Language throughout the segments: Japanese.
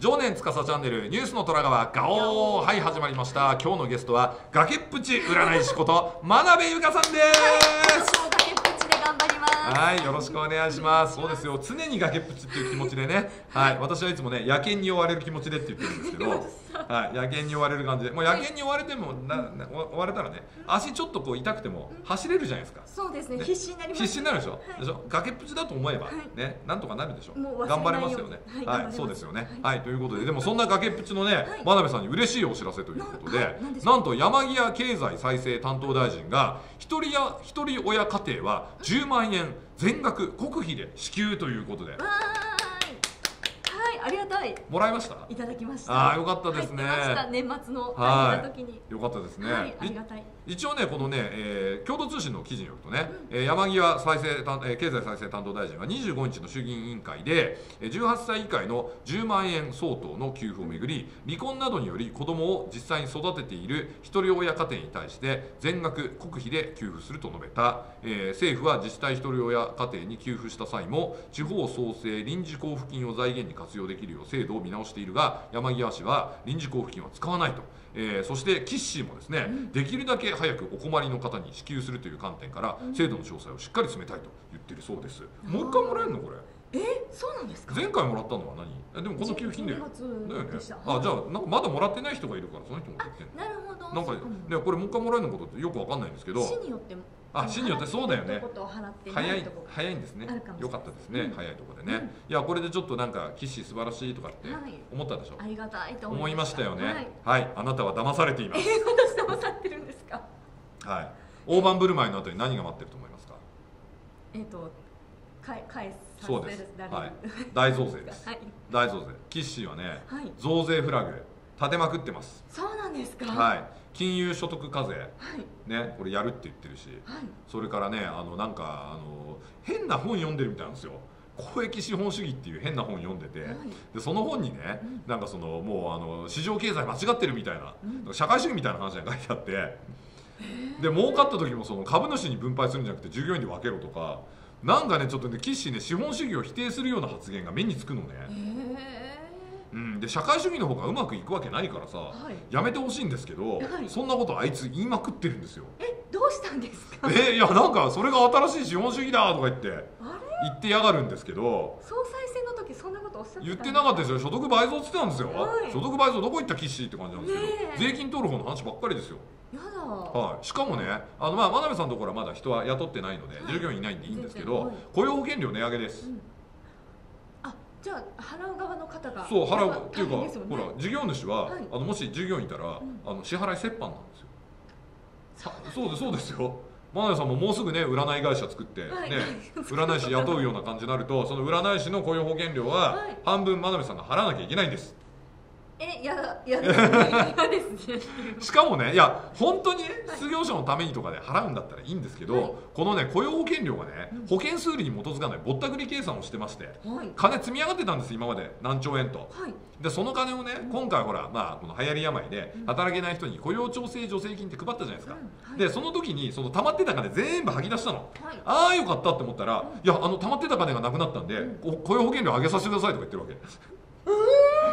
常年司チャンネルニュースの虎川ガオーはい始まりました。今日のゲストは崖っぷち占い師こと真鍋ゆかさんです。私も崖っぷちで頑張ります。はいよろしくお願いします。そうですよ。常に崖っぷちっていう気持ちでね。はい私はいつもね野犬に追われる気持ちでって言ってるんですけどはい野犬に追われる感じで。もう野犬に追われてもなな追われたらね足ちょっとこう痛くても走れるじゃないですか。そうですねね。必死になります。必死になるでしょ、はい。でしょ？崖っぷちだと思えば、はい。ねなんとかなるでしょ？もう頑張れますよね。はいそうですよね。ははい、ということででもそんな崖っぷちのね、い。真鍋さんに嬉しいお知らせということで、なんと山際経済再生担当大臣が一人や一人親家庭は10万円全額国費で支給ということでありがたい。もらいました？いただきました。あーよかったですね。入ってました。年末のはい。よかったですね、はいありがたい一応ねこのね、えー共同通信の記事によるとね、えー山際再生担、えー経済再生担当大臣は25日の衆議院委員会でえー18歳以下への10万円相当の給付をめぐり離婚などにより子どもを実際に育てている一人親家庭に対して全額国費で給付すると述べた、えー政府は自治体一人親家庭に給付した際も地方創生臨時交付金を財源に活用できるよう制度を見直しているが山際氏は臨時交付金は使わないと。えーそしてキッシーもですね、できるだけ早くお困りの方に支給するという観点から、制度の詳細をしっかり詰めたいと言ってるそうです。もう一回もらえるのこれ？えそうなんですか？前回もらったのは何？えでもこの給付金だよ。12だよね。あじゃあなんかまだもらってない人がいるからその人もらってんの。なるほど。なんかねこれもう一回もらえるのことってよくわかんないんですけど。市によってもあ市によってそうだよね。早い早いんですね。よかったですね、うん。早いところでね、うん。いやこれでちょっとなんか岸素晴らしいとかってはい思ったでしょ、ありがたいと思いました。よね。はい。はい、あなたは騙されています。え私騙されはい。大盤振る舞いの後に何が待ってると思いますか？えっと返返さそうです。はい。大増税です。はい。大増税。岸はねはい。増税フラグ立てまくってます。そうなんですか？はい。金融所得課税。はい。ねこれやるって言ってるし。はい。それからねあのなんかあの変な本読んでるみたいなんですよ。公益資本主義っていう変な本読んでて、はい。でその本にね、なんかそのもうあの市場経済間違ってるみたいな、うん。社会主義みたいな話が書いてあってで儲かった時もその株主に分配するんじゃなくて従業員で分けろとかなんかねちょっとね岸ね資本主義を否定するような発言が目につくのね、えうん、で社会主義の方がうまくいくわけないからさ、はい。やめてほしいんですけど、はい。そんなことあいつ言いまくってるんですよ。ー、えどうしたんですか？えいやなんかそれが新しい資本主義だとか言って言ってやがるんですけど総裁選の時そんなことおっしゃってた言ってなかったですよ。よ所得倍増って言ってたんですよ、はい。所得倍増どこ行った岸って感じなんですけど、ねえ。税金取る方の話ばっかりですよやだ。はい、しかもね、あのまあ真鍋さんのところはまだ人は雇ってないので、はい。従業員いないんでいいんですけど雇用保険料値上げです。うん。あじゃあ払う側の方がそう、払う。っていうか、大変ですよね。ほら、事業主は、はい。あのもし従業員いたら、ん。あの支払い折半なんですよ。はそうです、そうですよ。真鍋さんももうすぐね、占い会社作って、はい。ね、占い師雇うような感じになると、その占い師の雇用保険料ははい。半分真鍋さんが払わなきゃいけないんです。えやだやですねやですねしかもねいや本当にね失業者のためにとかで払うんだったらいいんですけど、はい。このね雇用保険料がね、うん。保険数理に基づかないぼったくり計算をしてましてはい。金積み上がってたんです今まで。何兆円と。はい。でその金をね今回ほらまあこの流行り病でうん。働けない人に雇用調整助成金って配ったじゃないですか、うん。はい。でその時にその溜まってた金全部吐き出したの。はい。ああよかったって思ったら、いやあの溜まってた金がなくなったんで、雇用保険料上げさせてくださいとか言ってるわけ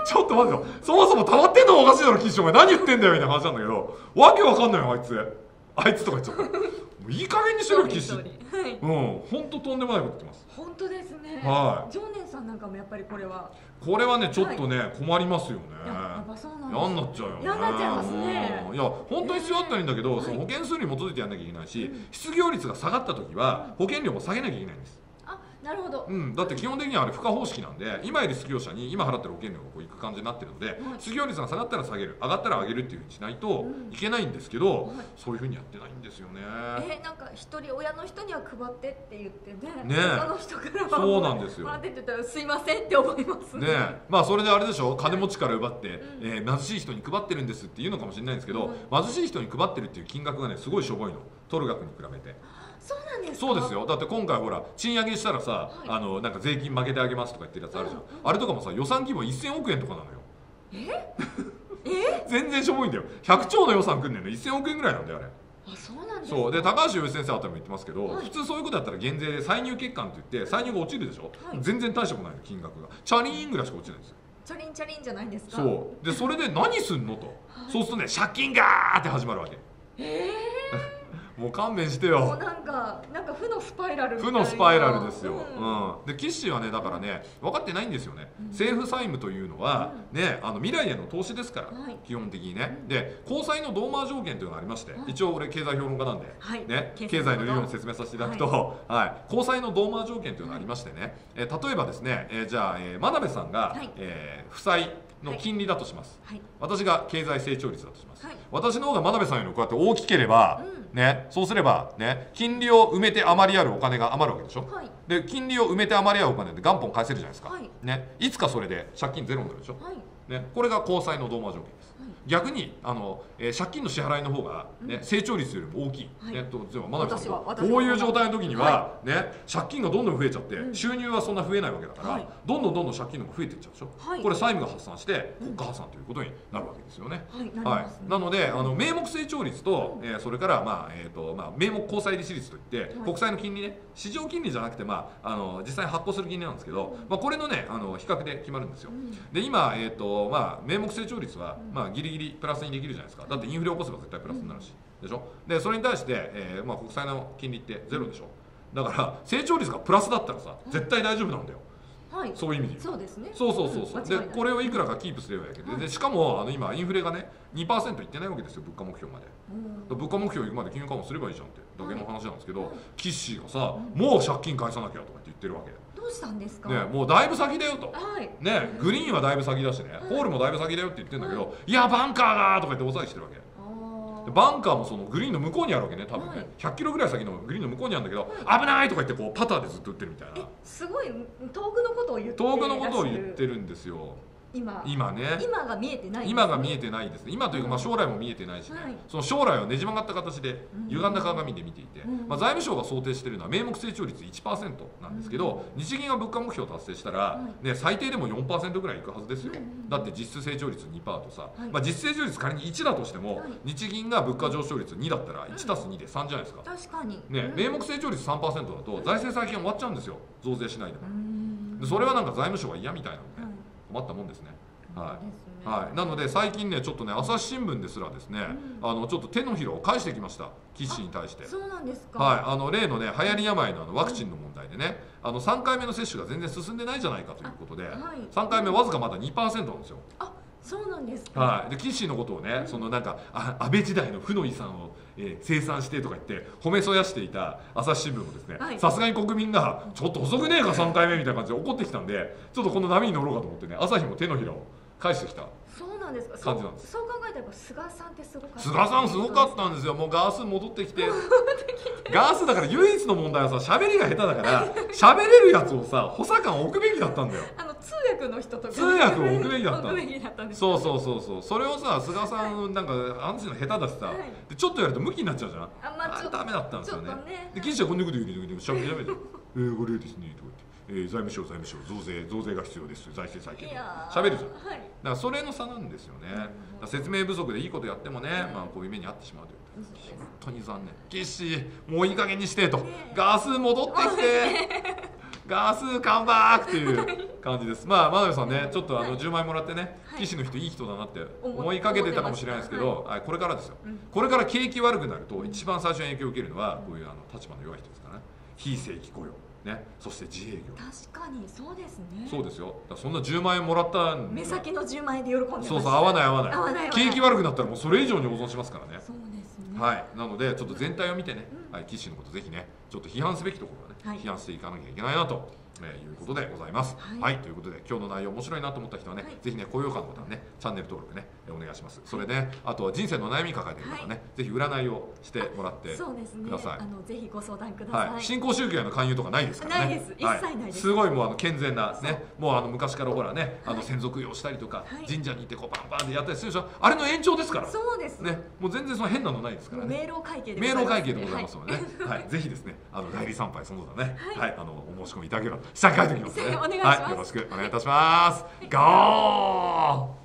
ちょっと待ってよ。そもそも溜まってんのもおかしいだろ岸お前。何言ってんだよみたいな話なんだけど。わけわかんないよあいつ。あいつとか言っちゃった。もういい加減にしろよ岸。そううん。本当とんでもないこと言ってます。本当ですね。はい。常念さんなんかもやっぱりこれは。これはねちょっとね、困りますよね。ややっぱそうなん嫌になっちゃうよね。嫌になっちゃいますね。うん。いや本当に必要だったらいいんだけど、はいその保険数に基づいてやんなきゃいけないし、うん失業率が下がった時は保険料も下げなきゃいけないんです。あなるほど。うん、だって基本的にはあれ付加方式なんで今いる失業者に今払ってる保険料がこういく感じになってるので、失業率が下がったら下げる上がったら上げるっていうふうにしないとうん。いけないんですけど、はい。そういうふうにやってないんですよね。えなんか一人親の人には配ってって言ってねねえ。他の人からはそうなんですよ。もらってって言ったらすいませんって思います。ねえ。まあそれであれでしょ金持ちから奪って、ん。えー貧しい人に配ってるんですっていうのかもしれないんですけど、うん。貧しい人に配ってるっていう金額がねすごいしょぼいの取る額に比べて。そうなんですか？そうですよ。だって今回ほら賃上げしたらさ、はい。あのなんか税金負けてあげますとか言ってるやつあるじゃん、うんあれとかもさ予算規模1000億円とかなのよ。え？全然しょぼいんだよ。100兆の予算組んでるの1000億円ぐらいなんだよあれ。あそうなんですか？そう。で高橋洋一先生あたりも言ってますけど、はい。普通そういうことだったら減税で歳入欠陥って言って歳入が落ちるでしょ、はい。全然大したことないの金額が。チャリーンぐらいしか落ちないんですよ。チャリンチャリンじゃないですか？そう。でそれで何すんのと、はい。そうするとね借金がーって始まるわけ。えもう勘弁してー、もうよなんかなんか負のスパイラル負のスパイラルですよ、ううん。んでキッシーはねだからね分かってないんですよね、うん。政府債務というのは、ね、あの未来への投資ですから、はい。基本的にね。うん。で交際の同マ条件というのがありまして、はい。一応俺経済評論家なんで、はい。ね、経経済の理論を説説明させていただくと、はい。交際の同マ条件というのがありましてね、えー例えばですね、えーじゃあ、えー真鍋さんが、はい。えー負債の金利だとします、はい。私が経済成長率だとします、はい。私の方が真鍋さんよりこうやって大きければ、うん。ね、そうすれば、ね、金利を埋めて余りあるお金が余るわけでしょ。はい。で金利を埋めて余りあるお金で元本返せるじゃないですか、はい。ね、いつかそれで借金ゼロになるでしょ、はい。ね、これが交際の同マ条件です。はい逆にあの、えー借金の支払いの方が、ねうん。成長率よりも大きい、はい。ね、と真鍋さんこういう状態の時には、はね、借金がどんどん増えちゃって、うん。収入はそんな増えないわけだから、はい。どんどんどんどん借金の方が増えていっちゃうでしょ、はい。これ債務が発散してうん。国家破産ということになるわけですよね。はい。なりはいますね、なのであの名目成長率と、うん。えーそれから、まあえーとまあ、名目交際利子率といって、い。国債の金利ね。市場金利じゃなくて、まあ、あの実際に発行する金利なんですけど、まあ、これのねあの比較で決まるんですよ。う。ん。で今、えーとまあ、名目成長率は、うん。まあ、ギリギリプラスにできるじゃないですか。だってインフレ起こせば絶対プラスになるし、でしょ？でそれに対して、えーまあ、国債の金利ってゼロでしょ。だから成長率がプラスだったらさ絶対大丈夫なんだよ。はい。そういう意味でそうですね。そうそうそうそう、でん。間違いない。これをいくらかキープすればいいわけで,、でしかもあの今インフレがね2%いってないわけですよ。物価目標まで。うん。物価目標行くまで金融緩和すればいいじゃんって。だけの話なんですけど、はい。キッシーがさ、もう借金返さなきゃとかって言ってるわけ。どうしたんですか？ねもうだいぶ先だよと。はい。ねグリーンはだいぶ先だしね、はい。ホールもだいぶ先だよって言ってんだけど、いやバンカーだとか言って大騒ぎしてるわけバンカーもそのグリーンの向こうにあるわけね多分ね、はい。100キロぐらい先のグリーンの向こうにあるんだけど、は危ないとか言ってこうパターでずっと打ってるみたいえなすごい遠くのことを言って。遠くのことを言ってるんですよ今。今ね。今が見えてない今が見えててないですね。今というかまあ将来も見えてないしね、はい。その将来をねじ曲がった形でうん。歪んだ鏡で見ていて、うん。まあ、財務省が想定しているのは名目成長率1%なんですけど、日銀が物価目標を達成したら、はね、最低でも4%ぐらいいくはずですよ、うんうんだって実質成長率2%とさ、はい。まあ、実質成長率仮に1だとしても、はい。日銀が物価上昇率2だったらん。1+2 で3じゃないですか、確かに。ねうん。名目成長率3%だと財政再建終わっちゃうんですよ。増税しないでも。う、ん。でそれはなんか財務省が嫌みたいなのね、はい困ったもんですね。はい。はい、なので最近ねちょっとね朝日新聞ですらですね、うん。あのちょっと手のひらを返してきました。岸氏に対して。そうなんですか。はい、あの例のね流行り病のあのワクチンの問題でね、あの3回目の接種が全然進んでないじゃないかということで、はい。3回目わずかまだ2%なんですよ。あそうなんですか。はい、で岸氏のことをね、そのなんかあ安倍時代の負の遺産を、えー生産してとか言って褒めそやしていた朝日新聞もですねはい。さすがに国民がちょっと遅くねえか3回目みたいな感じで怒ってきたんでちょっとこの波に乗ろうかと思ってね朝日も手のひらを返してきたそうなんですか。感じなんです。そう考えたら菅さんってすごかった。菅さんすごかったんですよ。もうガース戻ってきて。ガースだから唯一の問題はさ喋りが下手だから 喋れるやつをさ補佐官置くべきだったんだよ。あの通訳の人とか。通訳を置くべきだったんですそうそうそうそう。それをさ菅さんなんかあの人の下手だしさ、はい。でちょっとやるとムキになっちゃうじゃん。あまあちょっとダメだったんですよね。ね。で記者はこんなこと言うてしゃべりやめて。えー、これですねとか言って、えー、財務省財務省増税増税が必要です。財政再建いやーしゃべるじゃんだかはいらそれの差なんですよね。説明不足でいいことやってもね、まあ、こういう目に遭ってしまうという。本当に残念。岸もういい加減にしてと、ねガス戻ってきて。ガスカンバークという感じです。まあ真鍋さんねちょっとあのはい。10万円もらってね、はい。岸の人いい人だなって思思いかけてたかもしれないですけど、はいこれからですよ。うん。これから景気悪くなると一番最初に影響を受けるのはこういうあの立場の弱い人ですからね。非正規雇用ね。そして自営業。確かにそうですね。そうですよ。そんな10万円もらったん目先の10万円で喜んでました。そうそう合わない合わない。合わない合わない。景気悪くなったらもうそれ以上に保存しますからね。そうですね。はい、なのでちょっと全体を見てね、うん。はい、岸のことぜひね。ちょっと批判すべきところはね、はい。批判していかなきゃいけないなと、えーいうことでございます。は、はい。いということで今日の内容面白いなと思った人はね、はい。ぜひね高評価のボタンねチャンネル登録ねえーお願いします。それで、ね、あとは人生の悩み抱えてる方はね、ぜひ占いをしてもらって。そうですね。ください。あのぜひご相談ください、はい、新興宗教への勧誘とかないですからね？ないです。一切はないです。すごいもうあの健全なね、もうあの昔からほらね、あのはい専属用したりとか、はい。神社に行ってこうバンバンでやったりするでしょ？あれの延長ですから。そうです。ね、もう全然その変なのないですからね。明朗会計で明朗会計でねございますのでね、はい、ぜひですね、あの代理参拝その他ね、は、はい。いあのお申し込みいただければ下に書いておきますので、お願いします。はい、よろしくお願いいたします。ゴー。